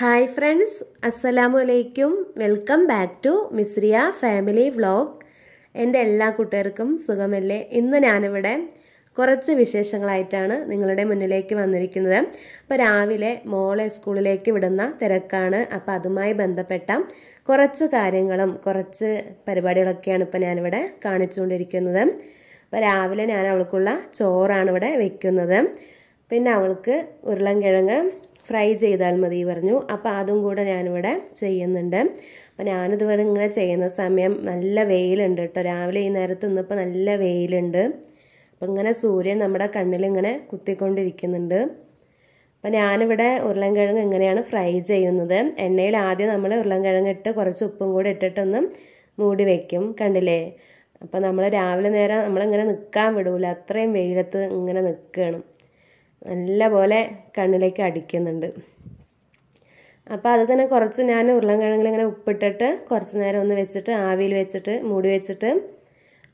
Hi friends അസ്സലാമു അലൈക്കും welcome back to Misriya family vlog. എന്റെ എല്ലാ കൂട്ടുകാർക്കും സുഖമല്ലേ? ഇന്ന് ഞാനിവിടെ കുറച്ച് വിശേഷങ്ങളായിട്ടാണ് നിങ്ങളുടെ മുന്നിലേക്ക് വന്നിരിക്കുന്നത്. അപ്പോൾ രാവിലെ മോളെ സ്കൂളിലേക്ക് വിടുന്ന തിരക്കാണ്. അപ്പോൾ അതുമായി ബന്ധപ്പെട്ട കുറച്ച് കാര്യങ്ങളും കുറച്ച് പരിപാടികളൊക്കെയാണ് ഇപ്പോൾ ഞാനിവിടെ കാണിച്ചുകൊണ്ടിരിക്കുന്നത്. അപ്പോൾ രാവിലെ ഞാൻ അവൾക്കുള്ള ചോറാണ് ഇവിടെ വയ്ക്കുന്നത് പിന്നെ അവൾക്ക് ഉരുളൻകിഴങ്ങ് ഫ്രൈ ചെയ്താൽ മതി പറഞ്ഞു. അപ്പോൾ അതും കൂടെ ഞാനിവിടെ ചെയ്യുന്നുണ്ട്. അപ്പോൾ ഞാനിതുവരെ ഇങ്ങനെ ചെയ്യുന്ന സമയം നല്ല വെയിലുണ്ട് കേട്ടോ രാവിലെ ഈ നേരത്ത് ഇന്നിപ്പോൾ നല്ല വെയിലുണ്ട്. അപ്പോൾ ഇങ്ങനെ സൂര്യൻ നമ്മുടെ കണ്ണിലിങ്ങനെ കുത്തിക്കൊണ്ടിരിക്കുന്നുണ്ട്. അപ്പോൾ ഞാനിവിടെ ഉരുളൻകിഴങ്ങ് എങ്ങനെയാണ് ഫ്രൈ ചെയ്യുന്നത്. എണ്ണയിൽ ആദ്യം നമ്മൾ ഉരുളൻകിഴങ്ങ് ഇട്ട് കുറച്ച് ഉപ്പും കൂടെ ഇട്ടിട്ടൊന്ന് മൂടി വയ്ക്കും കണ്ടില്ലേ? അപ്പോൾ നമ്മൾ രാവിലെ നേരം നമ്മളിങ്ങനെ നിൽക്കാൻ വിടൂല. അത്രയും വെയിലത്ത് ഇങ്ങനെ നിൽക്കുകയാണ് നല്ല പോലെ കണ്ണിലേക്ക് അടിക്കുന്നുണ്ട്. അപ്പോൾ അതിങ്ങനെ കുറച്ച് ഞാൻ ഉരുളൻകിഴങ്ങിൽ ഇങ്ങനെ ഉപ്പിട്ടിട്ട് കുറച്ച് നേരം ഒന്ന് വെച്ചിട്ട് ആവിയിൽ വെച്ചിട്ട് മൂടി വെച്ചിട്ട്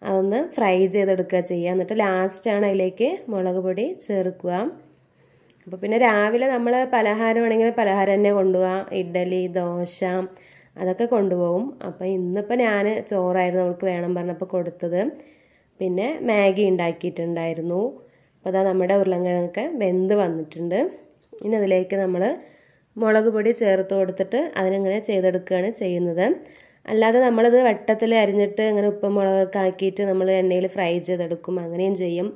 അതൊന്ന് ഫ്രൈ ചെയ്തെടുക്കുക ചെയ്യുക. എന്നിട്ട് ലാസ്റ്റാണ് അതിലേക്ക് മുളക് പൊടി ചേർക്കുക. അപ്പോൾ പിന്നെ രാവിലെ നമ്മൾ പലഹാരമാണെങ്കിൽ പലഹാരം തന്നെ കൊണ്ടുപോകാം ഇഡ്ഡലി ദോശ അതൊക്കെ കൊണ്ടുപോകും. അപ്പോൾ ഇന്നിപ്പോൾ ഞാൻ ചോറായിരുന്നു അവൾക്ക് വേണം പറഞ്ഞപ്പോൾ കൊടുത്തത്. പിന്നെ മാഗി ഉണ്ടാക്കിയിട്ടുണ്ടായിരുന്നു. അപ്പോൾ അതാ നമ്മുടെ ഉരുളൻകിഴങ്ങൊക്കെ വെന്ത് വന്നിട്ടുണ്ട്. ഇനി അതിലേക്ക് നമ്മൾ മുളക് പൊടി ചേർത്ത് കൊടുത്തിട്ട് അതിനിങ്ങനെ ചെയ്തെടുക്കുകയാണ് ചെയ്യുന്നത്. അല്ലാതെ നമ്മളിത് വട്ടത്തിൽ അരിഞ്ഞിട്ട് ഇങ്ങനെ ഉപ്പും മുളകൊക്കെ ആക്കിയിട്ട് നമ്മൾ എണ്ണയിൽ ഫ്രൈ ചെയ്തെടുക്കും. അങ്ങനെയും ചെയ്യും.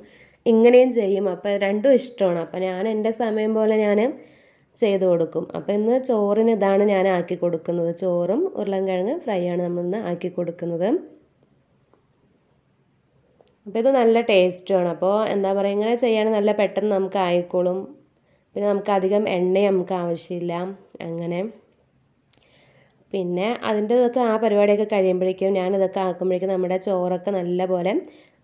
ഇങ്ങനെയും ചെയ്യും. അപ്പോൾ രണ്ടും ഇഷ്ടമാണ്. അപ്പോൾ ഞാൻ എന്റെ സമയം പോലെ ഞാൻ ചെയ്ത് കൊടുക്കും. അപ്പോൾ ഇന്ന് ചോറിന് ഇതാണ് ഞാൻ ആക്കി കൊടുക്കുന്നത്. ചോറും ഉരുളൻകിഴങ്ങ് ഫ്രൈ ആണ് നമ്മളിന്ന് ആക്കി കൊടുക്കുന്നത്. അപ്പോൾ ഇത് നല്ല ടേസ്റ്റുമാണ് അപ്പോൾ എന്താ പറയുക ഇങ്ങനെ ചെയ്യാൻ നല്ല പെട്ടെന്ന് നമുക്ക് ആയിക്കോളും. പിന്നെ നമുക്ക് അധികം എണ്ണ നമുക്ക് ആവശ്യമില്ല. അങ്ങനെ. പിന്നെ അതിന്റെ ഇതൊക്കെ ആ പരിപാടിയൊക്കെ കഴിയുമ്പോഴേക്കും ഞാൻ ഇതൊക്കെ ആക്കുമ്പോഴേക്കും നമ്മുടെ ചോറൊക്കെ നല്ല പോലെ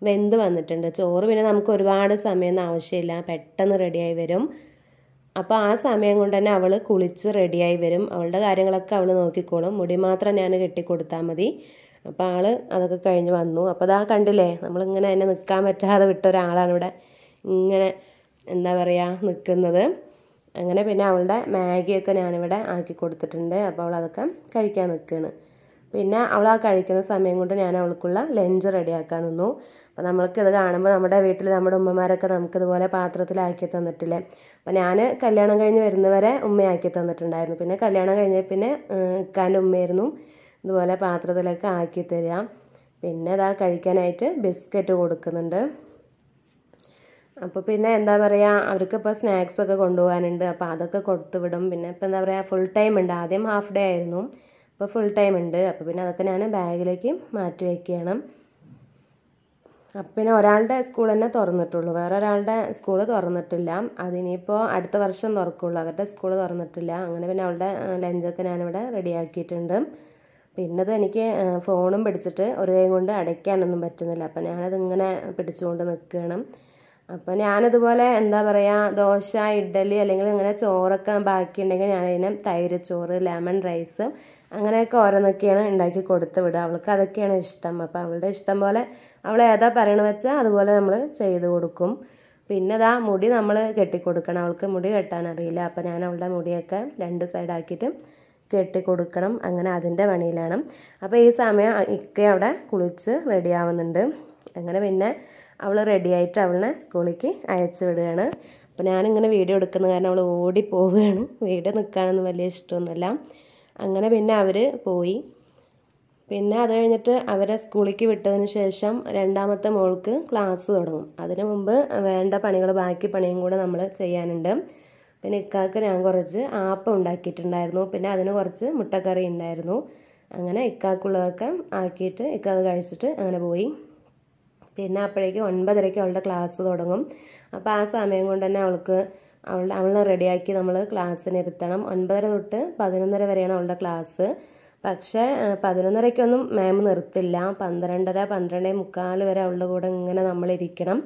വെന്ത് വന്നിട്ടുണ്ട്. ചോറ് പിന്നെ നമുക്ക് ഒരുപാട് സമയമൊന്നും ആവശ്യമില്ല. പെട്ടെന്ന് റെഡിയായി വരും. അപ്പോൾ ആ സമയം കൊണ്ട് തന്നെ അവൾ കുളിച്ച് റെഡിയായി വരും. അവളുടെ കാര്യങ്ങളൊക്കെ അവൾ നോക്കിക്കോളും. മുടി മാത്രം ഞാൻ കെട്ടിക്കൊടുത്താൽ മതി. അപ്പോൾ ആൾ അതൊക്കെ കഴിഞ്ഞ് വന്നു. അപ്പോൾ അതാ കണ്ടില്ലേ നമ്മളിങ്ങനെ എന്നെ നിൽക്കാൻ പറ്റാതെ വിട്ട ഒരാളാണ് ഇവിടെ ഇങ്ങനെ എന്താ പറയുക നിൽക്കുന്നത് അങ്ങനെ പിന്നെ അവളുടെ മാഗിയൊക്കെ ഞാനിവിടെ ആക്കി കൊടുത്തിട്ടുണ്ട്. അപ്പോൾ അവൾ അതൊക്കെ കഴിക്കാൻ നിൽക്കുകയാണ് പിന്നെ അവൾ ആ കഴിക്കുന്ന സമയം കൊണ്ട് ഞാൻ അവൾക്കുള്ള ലഞ്ച് റെഡിയാക്കാൻ നിന്നു. അപ്പോൾ നമ്മൾക്ക് ഇത് കാണുമ്പോൾ നമ്മുടെ വീട്ടിൽ നമ്മുടെ ഉമ്മമാരൊക്കെ നമുക്കിതുപോലെ പാത്രത്തിലാക്കി തന്നിട്ടില്ലേ? അപ്പോൾ ഞാൻ കല്യാണം കഴിഞ്ഞ് വരുന്നവരെ ഉമ്മയാക്കി തന്നിട്ടുണ്ടായിരുന്നു. പിന്നെ കല്യാണം കഴിഞ്ഞ പിന്നെ ഇക്കാന്റെ ഉമ്മയായിരുന്നു. ഇതുപോലെ പാത്രത്തിലൊക്കെ ആക്കി തരിക. പിന്നെ ഇതാ കഴിക്കാനായിട്ട് ബിസ്ക്കറ്റ് കൊടുക്കുന്നുണ്ട്. അപ്പോൾ പിന്നെ എന്താ പറയുക അവർക്കിപ്പോൾ സ്നാക്സ് ഒക്കെ കൊണ്ടുപോകാനുണ്ട്. അപ്പോൾ അതൊക്കെ കൊടുത്തു വിടും. പിന്നെ ഇപ്പോൾ എന്താ പറയുക ഫുൾ ടൈം ഉണ്ട്. ആദ്യം ഹാഫ് ഡേ ആയിരുന്നു. അപ്പോൾ ഫുൾ ടൈം ഉണ്ട്. അപ്പോൾ പിന്നെ അതൊക്കെ ഞാൻ ബാഗിലേക്ക് മാറ്റി വയ്ക്കുകയാണ് അപ്പം പിന്നെ ഒരാളുടെ സ്കൂൾ തന്നെ തുറന്നിട്ടുള്ളൂ. വേറെ ഒരാളുടെ സ്കൂൾ തുറന്നിട്ടില്ല. അതിനിപ്പോൾ അടുത്ത വർഷം തുറക്കുള്ളൂ. അവരുടെ സ്കൂൾ തുറന്നിട്ടില്ല. അങ്ങനെ പിന്നെ അവളുടെ ലഞ്ചൊക്കെ ഞാനിവിടെ റെഡിയാക്കിയിട്ടുണ്ട് പിന്നെ അത് എനിക്ക് ഫോണും പിടിച്ചിട്ട് ഒരു കൈ കൊണ്ട് അടയ്ക്കാനൊന്നും പറ്റുന്നില്ല. അപ്പം ഞാനത് ഇങ്ങനെ പിടിച്ചുകൊണ്ട് നിൽക്കണം അപ്പം ഞാനതുപോലെ എന്താ പറയുക ദോശ ഇഡ്ഡലി അല്ലെങ്കിൽ ഇങ്ങനെ ചോറൊക്കെ ബാക്കിയുണ്ടെങ്കിൽ ഞാനതിനെ തൈര് ചോറ് ലെമൺ റൈസ് അങ്ങനെയൊക്കെ ഓരോന്നൊക്കെയാണ് ഉണ്ടാക്കി കൊടുത്ത് വിടുക. അവൾക്ക് അതൊക്കെയാണ് ഇഷ്ടം. അപ്പോൾ അവളുടെ ഇഷ്ടം പോലെ അവൾ ഏതാ പറയണ വെച്ചാൽ അതുപോലെ നമ്മൾ ചെയ്ത് കൊടുക്കും. പിന്നെ അതാ മുടി നമ്മൾ കെട്ടിക്കൊടുക്കണം. അവൾക്ക് മുടി കെട്ടാൻ അറിയില്ല അപ്പോൾ ഞാൻ അവളുടെ മുടിയൊക്കെ രണ്ട് സൈഡാക്കിയിട്ട് കെട്ടി കൊടുക്കണം അങ്ങനെ അതിന്റെ പണിയിലാണ്. അപ്പോൾ ഈ സമയം ഇക്ക അവിടെ കുളിച്ച് റെഡിയാവുന്നുണ്ട്. അങ്ങനെ പിന്നെ അവൾ റെഡിയായിട്ട് അവളെ സ്കൂളിലേക്ക് അയച്ചു വിടുകയാണ്. അപ്പോൾ ഞാനിങ്ങനെ വീഡിയോ എടുക്കുന്ന കാരണം അവൾ ഓടി പോവുകയാണ്. വീഡിയോ നിൽക്കാനൊന്നും വലിയ ഇഷ്ടമൊന്നുമില്ല. അങ്ങനെ പിന്നെ അവർ പോയി. പിന്നെ അത് കഴിഞ്ഞിട്ട് അവരെ സ്കൂളിലേക്ക് വിട്ടതിന് ശേഷം രണ്ടാമത്തെ മോൾക്ക് ക്ലാസ് തുടങ്ങും. അതിനു മുമ്പ് വേണ്ട പണികൾ ബാക്കി പണിയും കൂടെ നമ്മൾ ചെയ്യാനുണ്ട്. പിന്നെ ഇക്കാക്ക് ഞാൻ കുറച്ച് ആപ്പം ഉണ്ടാക്കിയിട്ടുണ്ടായിരുന്നു. പിന്നെ അതിന് കുറച്ച് മുട്ടക്കറി ഉണ്ടായിരുന്നു. അങ്ങനെ ഇക്കാക്കുള്ളതൊക്കെ ആക്കിയിട്ട് ഇക്ക അത് കഴിച്ചിട്ട് അങ്ങനെ പോയി. പിന്നെ അപ്പോഴേക്കും ഒൻപതരയ്ക്ക് അവളുടെ ക്ലാസ് തുടങ്ങും. അപ്പോൾ ആ സമയം കൊണ്ട് തന്നെ അവൾക്ക് അവളുടെ അവളെ റെഡിയാക്കി നമ്മൾ ക്ലാസ്സിന് ഇരുത്തണം. ഒൻപതര തൊട്ട് പതിനൊന്നര വരെയാണ് അവളുടെ ക്ലാസ്. പക്ഷേ പതിനൊന്നരയ്ക്കൊന്നും മാം നിർത്തില്ല. പന്ത്രണ്ടര പന്ത്രണ്ടേ മുക്കാൽ വരെ അവളുടെ കൂടെ ഇങ്ങനെ നമ്മളിരിക്കണം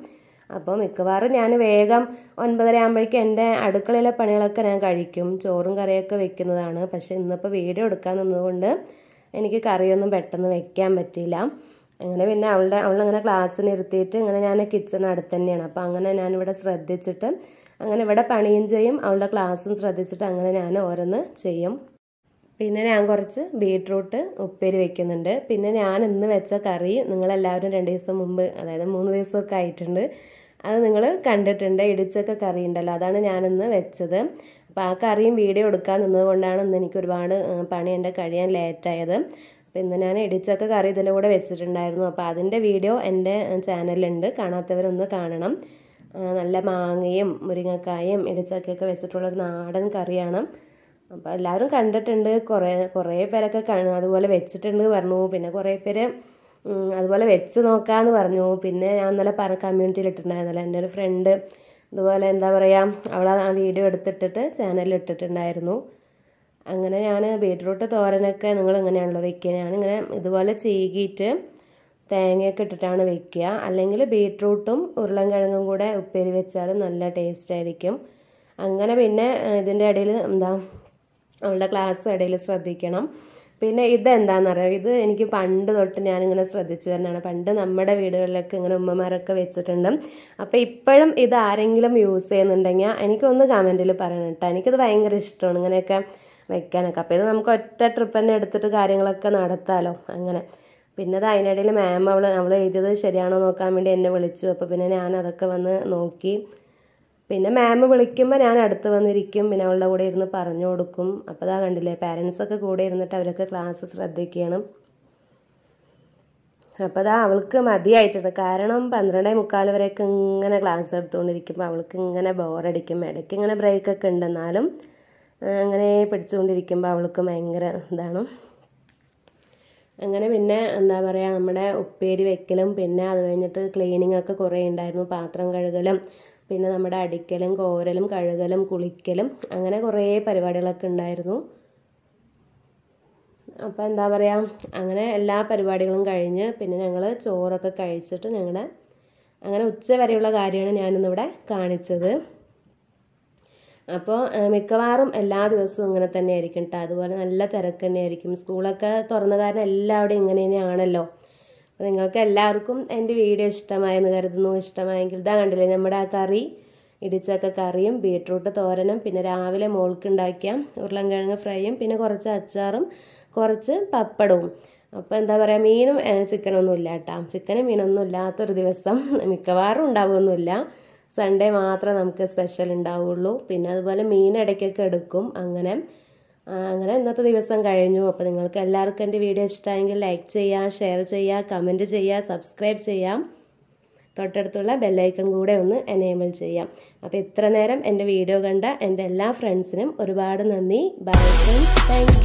അപ്പോൾ മിക്കവാറും ഞാൻ വേഗം ഒൻപതര ആകുമ്പോഴേക്കും എന്റെ അടുക്കളയിലെ പണികളൊക്കെ ഞാൻ കഴിക്കും. ചോറും കറിയൊക്കെ വെക്കുന്നതാണ്. പക്ഷേ ഇന്നിപ്പോൾ വീഡിയോ എടുക്കാൻ നിന്നതുകൊണ്ട് എനിക്ക് കറിയൊന്നും പെട്ടെന്ന് വെക്കാൻ പറ്റിയില്ല. അങ്ങനെ പിന്നെ അവളുടെ അവളങ്ങനെ ക്ലാസ്സിന് ഇരുത്തിയിട്ട് ഇങ്ങനെ ഞാൻ കിച്ചൺ അടുത്ത് തന്നെയാണ്. അപ്പോൾ അങ്ങനെ ഞാനിവിടെ ശ്രദ്ധിച്ചിട്ട് അങ്ങനെ ഇവിടെ പണിയും ചെയ്യും. അവളുടെ ക്ലാസ്സും ശ്രദ്ധിച്ചിട്ട് അങ്ങനെ ഞാൻ ഓരോന്ന് ചെയ്യും. പിന്നെ ഞാൻ കുറച്ച് ബീട്രൂട്ട് ഉപ്പേരി വെക്കുന്നുണ്ട്. പിന്നെ ഞാൻ ഇന്ന് വെച്ച കറി നിങ്ങളെല്ലാവരും രണ്ട് ദിവസം മുമ്പ് അതായത് മൂന്ന് ദിവസമൊക്കെ ആയിട്ടുണ്ട്. അത് നിങ്ങൾ കണ്ടിട്ടുണ്ട്. ഇടിച്ചൊക്കെ കറി ഉണ്ടല്ലോ. അതാണ് ഞാനിന്ന് വെച്ചത്. അപ്പോൾ ആ കറിയും വീഡിയോ എടുക്കാൻ നിന്നതുകൊണ്ടാണ് ഇന്ന് എനിക്ക് ഒരുപാട് പണി എന്റെ കഴിയാൻ ലേറ്റായത് അപ്പോൾ ഇന്ന് ഞാൻ ഇടിച്ചൊക്കെ കറി ഇതിന്റെ കൂടെ വെച്ചിട്ടുണ്ടായിരുന്നു. അപ്പോൾ അതിന്റെ വീഡിയോ എന്റെ ചാനലിലുണ്ട്. കാണാത്തവരൊന്ന് കാണണം. നല്ല മാങ്ങയും മുരിങ്ങക്കായും ഇടിച്ചക്കയൊക്കെ വെച്ചിട്ടുള്ളൊരു നാടൻ കറിയാണ്. അപ്പോൾ എല്ലാവരും കണ്ടിട്ടുണ്ട്. കുറേ കുറേ പേരൊക്കെ അതുപോലെ വെച്ചിട്ടുണ്ട് പറഞ്ഞു. പിന്നെ കുറേ പേര് അതുപോലെ വെച്ച് നോക്കാമെന്ന് പറഞ്ഞു. പിന്നെ ഞാൻ ഇന്നലെ പറ കമ്മ്യൂണിറ്റിയിൽ ഇട്ടിട്ടുണ്ടായിരുന്നല്ലോ എന്റെ ഒരു ഫ്രണ്ട് അതുപോലെ എന്താ പറയുക അവൾ ആ വീഡിയോ എടുത്തിട്ടിട്ട് ചാനലിൽ ഇട്ടിട്ടുണ്ടായിരുന്നു. അങ്ങനെ ഞാൻ ബീട്രൂട്ട് തോരനൊക്കെ നിങ്ങൾ ഇങ്ങനെയാണല്ലോ വെക്കുക. ഞാനിങ്ങനെ ഇതുപോലെ ചീകിയിട്ട് തേങ്ങയൊക്കെ ഇട്ടിട്ടാണ് വെക്കുക. അല്ലെങ്കിൽ ബീട്രൂട്ടും ഉരുളൻകിഴങ്ങും കൂടെ ഉപ്പേരി വെച്ചാൽ നല്ല ടേസ്റ്റ് ആയിരിക്കും. അങ്ങനെ പിന്നെ ഇതിന്റെ ഇടയിൽ എന്താ അവളുടെ ക്ലാസ്സും ഇടയിൽ ശ്രദ്ധിക്കണം. പിന്നെ ഇതെന്താണെന്നറിയാം ഇത് എനിക്ക് പണ്ട് തൊട്ട് ഞാനിങ്ങനെ ശ്രദ്ധിച്ചു തന്നെയാണ്. പണ്ട് നമ്മുടെ വീടുകളിലൊക്കെ ഇങ്ങനെ ഉമ്മമാരൊക്കെ വെച്ചിട്ടുണ്ട്. അപ്പോൾ ഇപ്പോഴും ഇത് ആരെങ്കിലും യൂസ് ചെയ്യുന്നുണ്ടെങ്കിൽ എനിക്കൊന്ന് കമന്റിൽ പറയണം കേട്ടോ. എനിക്കിത് ഭയങ്കര ഇഷ്ടമാണ് ഇങ്ങനെയൊക്കെ വെക്കാനൊക്കെ. അപ്പോൾ ഇത് നമുക്ക് ഒറ്റ ട്രിപ്പ് തന്നെ എടുത്തിട്ട് കാര്യങ്ങളൊക്കെ നടത്താമല്ലോ അങ്ങനെ. പിന്നെ അത് അതിനിടയിൽ മാം അവൾ അവൾ എഴുതിയത് ശരിയാണോ നോക്കാൻ വേണ്ടി എന്നെ വിളിച്ചു. അപ്പോൾ പിന്നെ ഞാൻ അതൊക്കെ വന്ന് നോക്കി. പിന്നെ മാം വിളിക്കുമ്പോൾ ഞാൻ അടുത്ത് വന്നിരിക്കും. പിന്നെ അവളുടെ കൂടെ ഇരുന്ന് പറഞ്ഞു കൊടുക്കും. അപ്പോൾ അതാ കണ്ടില്ലേ പാരൻസൊക്കെ കൂടെ ഇരുന്നിട്ട് അവരൊക്കെ ക്ലാസ് ശ്രദ്ധിക്കണം. അപ്പോൾ അതാ അവൾക്ക് മതിയായിട്ടുണ്ട്. കാരണം പന്ത്രണ്ടേ മുക്കാൽ വരെയൊക്കെ ഇങ്ങനെ ക്ലാസ് എടുത്തുകൊണ്ടിരിക്കുമ്പോൾ അവൾക്ക് ഇങ്ങനെ ബോറടിക്കും ഇടയ്ക്ക് ഇങ്ങനെ ബ്രേക്കൊക്കെ എന്നാലും അങ്ങനെ പഠിച്ചുകൊണ്ടിരിക്കുമ്പോൾ അവൾക്ക് ഭയങ്കര ഇതാണ്. അങ്ങനെ പിന്നെ എന്താ പറയുക നമ്മുടെ ഉപ്പേരി വെക്കലും പിന്നെ അത് കഴിഞ്ഞിട്ട് ക്ലീനിങ് ഒക്കെ കുറേ ഉണ്ടായിരുന്നു. പാത്രം കഴുകലും പിന്നെ നമ്മുടെ അടിക്കലും കോരലും കഴുകലും കുളിക്കലും അങ്ങനെ കുറേ പരിപാടികളൊക്കെ ഉണ്ടായിരുന്നു. അപ്പോൾ എന്താ പറയുക അങ്ങനെ എല്ലാ പരിപാടികളും കഴിഞ്ഞ് പിന്നെ ഞങ്ങൾ ചോറൊക്കെ കഴിച്ചിട്ട് ഞങ്ങളുടെ അങ്ങനെ ഉച്ച വരെയുള്ള കാര്യമാണ് ഞാനിന്നിവിടെ കാണിച്ചത്. അപ്പോൾ മിക്കവാറും എല്ലാ ദിവസവും ഇങ്ങനെ തന്നെ ആയിരിക്കും കേട്ടോ അതുപോലെ നല്ല തിരക്ക് തന്നെയായിരിക്കും. സ്കൂളൊക്കെ തുറന്ന കാരണം എല്ലാവിടെയും ഇങ്ങനെ തന്നെയാണല്ലോ. അപ്പോൾ നിങ്ങൾക്ക് എല്ലാവർക്കും എന്റെ വീഡിയോ ഇഷ്ടമായെന്ന് കരുതുന്നു. ഇഷ്ടമായെങ്കിൽ ഇതാ കണ്ടില്ലേ നമ്മുടെ ആ കറി ഇടിച്ചക്ക കറിയും ബീട്രൂട്ട് തോരനും പിന്നെ രാവിലെ മോൾക്കുണ്ടാക്കിയ ഉരുളൻകിഴങ്ങ് ഫ്രൈയും പിന്നെ കുറച്ച് അച്ചാറും കുറച്ച് പപ്പടവും. അപ്പോൾ എന്താ പറയുക മീനും ചിക്കനൊന്നും ഇല്ല കേട്ടോ. ചിക്കനും മീനൊന്നും ഇല്ലാത്തൊരു ദിവസം മിക്കവാറും ഉണ്ടാവുമൊന്നുമില്ല സൺഡേ മാത്രമേ നമുക്ക് സ്പെഷ്യൽ ഉണ്ടാവുള്ളൂ പിന്നെ അതുപോലെ മീൻ ഇടയ്ക്കൊക്കെ എടുക്കും. അങ്ങനെ അങ്ങനെ ഇന്നത്തെ ദിവസം കഴിഞ്ഞു. അപ്പോൾ നിങ്ങൾക്ക് എല്ലാവർക്കും എന്റെ വീഡിയോ ഇഷ്ടമായെങ്കിൽ ലൈക്ക് ചെയ്യാം ഷെയർ ചെയ്യാം കമന്റ് ചെയ്യാം സബ്സ്ക്രൈബ് ചെയ്യാം. തൊട്ടടുത്തുള്ള ബെല്ലൈക്കൺ കൂടെ ഒന്ന് എനേബിൾ ചെയ്യാം. അപ്പോൾ ഇത്ര നേരം എന്റെ വീഡിയോ കണ്ട എന്റെ എല്ലാ ഫ്രണ്ട്സിനും ഒരുപാട് നന്ദി. Bye friends thank